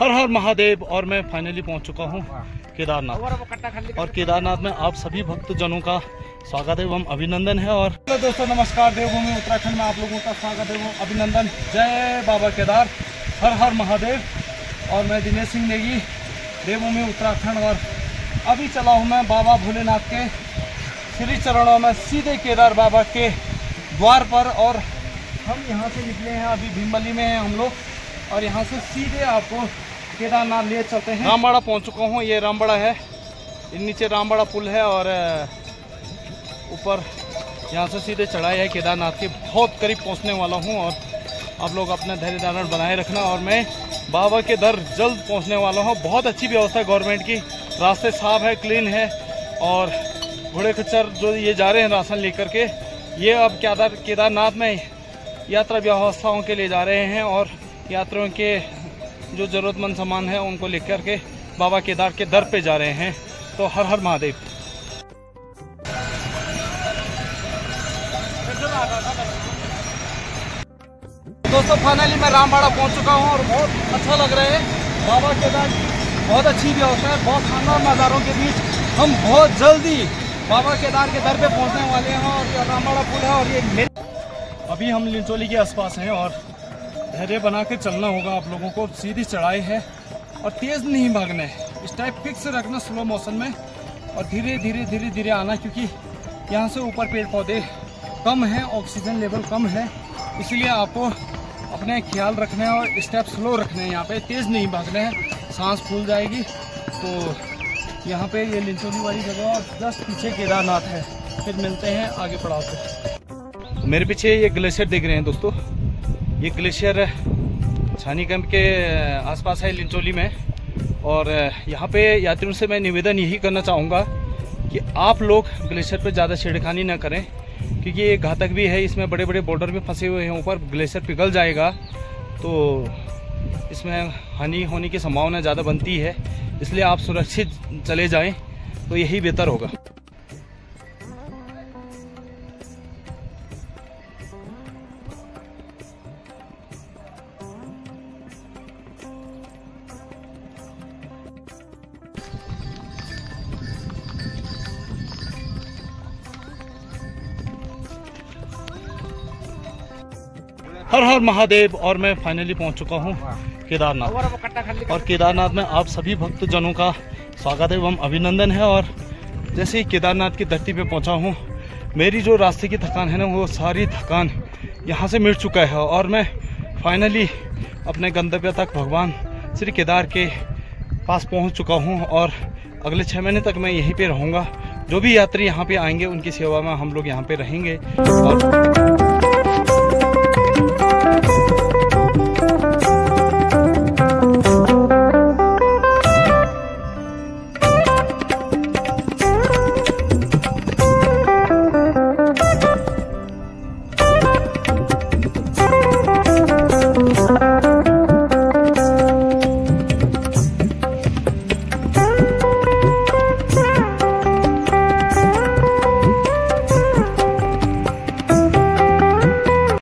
हर हर महादेव और मैं फाइनली पहुँच चुका हूँ केदारनाथ। और केदारनाथ में आप सभी भक्तजनों का स्वागत एवं अभिनंदन है और दोस्तों नमस्कार देवभूमि उत्तराखंड में आप लोगों का स्वागत एवं अभिनंदन। जय बाबा केदार हर हर महादेव और मैं दिनेश सिंह नेगी देवभूमि उत्तराखंड और अभी चला हूँ मैं बाबा भोलेनाथ के श्री चरणों में सीधे केदार बाबा के द्वार पर और हम यहाँ से निकले हैं अभी भीमबली में हैं हम लोग और यहाँ से सीधे आपको केदारनाथ ले चलते हैं। रामबाड़ा पहुँच चुका हूँ, ये रामबाड़ा है। नीचे रामबाड़ा पुल है और ऊपर यहाँ से सीधे चढ़ाई है केदारनाथ के। बहुत करीब पहुँचने वाला हूँ और आप लोग अपना धैर्य धारण बनाए रखना और मैं बाबा के दर जल्द पहुँचने वाला हूँ। बहुत अच्छी व्यवस्था है गवर्नमेंट की। रास्ते साफ़ है, क्लीन है और घोड़े खच्चर जो ये जा रहे हैं राशन लेकर के, ये अब केदार, केदारनाथ में यात्रा व्यवस्थाओं के लिए जा रहे हैं और यात्रियों के जो ज़रूरतमंद सामान है उनको लेकर के बाबा केदार के दर पे जा रहे हैं। तो हर हर महादेव। दोस्तों फाइनली मैं रामबाड़ा पहुँच चुका हूँ और बहुत अच्छा लग रहा है। बाबा केदार बहुत अच्छी व्यवस्था है, बहुत शानदार नज़ारों के बीच हम बहुत जल्दी बाबा केदार के दर पे पहुँचने वाले हैं और रामबाड़ा पुल है और ये अभी हम लिंचोली के आसपास हैं और धैर्य बना के चलना होगा आप लोगों को। सीधी चढ़ाई है और तेज़ नहीं भागना है। इस टाइप फिक्स रखना स्लो मोशन में और धीरे धीरे धीरे धीरे आना क्योंकि यहाँ से ऊपर पेड़ पौधे कम हैं ऑक्सीजन लेवल कम है। इसलिए आपको अपने ख्याल रखना है और स्टेप स्लो रखने हैं। यहाँ पे तेज़ नहीं भागना है। सांस फूल जाएगी। तो यहाँ पे ये लिंचोली वाली जगह और जस्ट पीछे केदारनाथ है। फिर मिलते हैं आगे पड़ाव पे। मेरे पीछे ये ग्लेशियर देख रहे हैं दोस्तों। ये ग्लेशियर छानी कैंप के आसपास है लिंचोली में। और यहाँ पे यात्रियों से मैं निवेदन यही करना चाहूँगा कि आप लोग ग्लेशियर पे ज़्यादा छेड़खानी ना करें, क्योंकि ये घातक भी है, इसमें बड़े बड़े बॉर्डर में फंसे हुए हैं ऊपर, ग्लेशियर पिघल जाएगा। तो इसमें हानि होने की संभावना ज़्यादा बनती है, इसलिए आप सुरक्षित चले जाएँ तो यही बेहतर होगा। हर हर महादेव और मैं फाइनली पहुँच चुका हूँ केदारनाथ। और केदारनाथ में आप सभी भक्तजनों का स्वागत एवं अभिनंदन है और जैसे ही केदारनाथ की धरती पे पहुँचा हूँ मेरी जो रास्ते की थकान है ना वो सारी थकान यहाँ से मिट चुका है और मैं फाइनली अपने गंतव्य तक भगवान श्री केदार के पास पहुँच चुका हूँ और अगले छः महीने तक मैं यहीं पर रहूँगा। जो भी यात्री यहाँ पे आएँगे उनकी सेवा में हम लोग यहाँ पे रहेंगे और